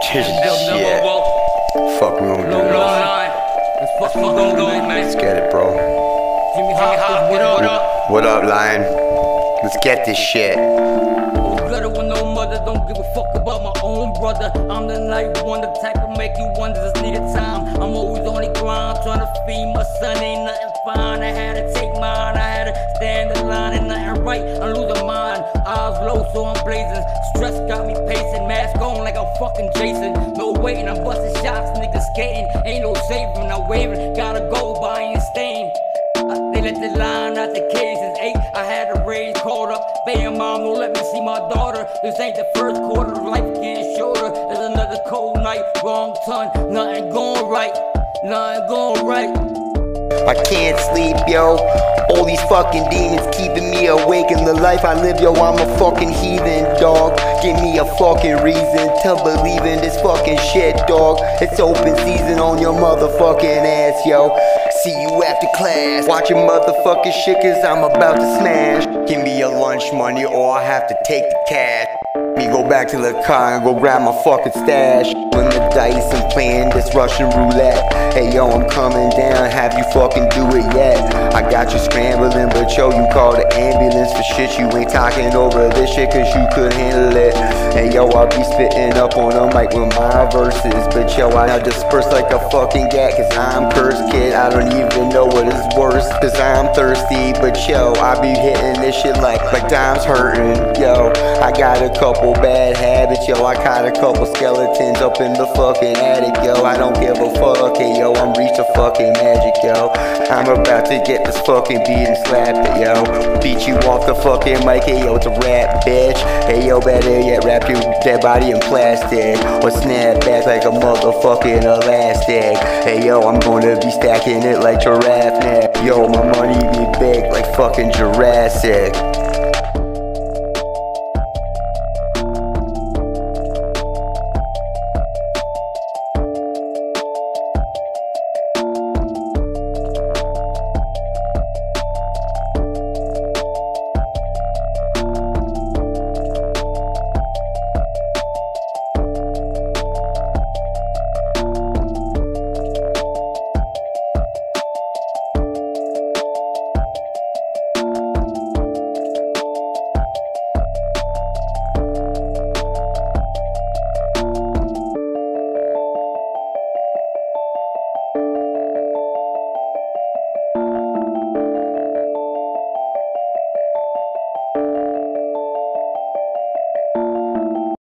Shit. Fuck, we gon' do this. Let's get it, bro. What up? What up? Lion? Let's get this shit. Better with no mother, don't give a fuck about my own brother. I'm the night one, the type to make you wonder, just needed time. I'm always on the grind, trying to feed my son, ain't nothing fine. I had to take mine, I had to stand in line, and nothing right. I'm losing mine, eyes low, so I'm blazing. Stress got me pacing, mask on like I'm fucking Jason. No waiting, I'm busting shots, niggas skating. Ain't no saving, I'm waving. Gotta go, but I. Uh, They let the line out the cases. eight. I had a raise called up. Bam, mom, don't let me see my daughter. This ain't the first quarter of life getting shorter. There's another cold night, wrong ton. Nothing going right, nothing going right. I can't sleep, yo. All these fucking demons keeping me awake in the life I live, yo. I'm a fucking heathen, dog. Give me a fucking reason to believe in this fucking shit, dog. It's open season on your motherfucking ass, yo. See you after class. Watch your motherfucking shit, cause I'm about to smash. Give me your lunch money, or I have to take the cash. Me go back to the car and go grab my fucking stash. When the dice and playing this Russian roulette. Hey yo, I'm coming down, have you fucking do it yet? I got you scrambling, but yo, you call the ambulance for shit. You ain't talking over this shit cause you couldn't handle it. And yo, I'll be spitting up on the mic with my verses. But yo, I disperse like a fucking gat cause I'm cursed, kid. I don't even cause I'm thirsty. But yo, I be hitting this shit like, like dime's hurting. Yo, I got a couple bad habits, yo. I caught a couple skeletons up in the fucking attic, yo. I don't give a fuck, hey, yo. I'm reaching fucking magic, yo. I'm about to get this fucking beat and slap it, yo. Beat you off the fucking mic, hey, yo. It's a rap, bitch. Hey, yo, better yet, wrap your dead body in plastic or snap back like a motherfucking elastic. Hey, yo, I'm gonna be stacking it like giraffe neck. My money be big like fucking Jurassic.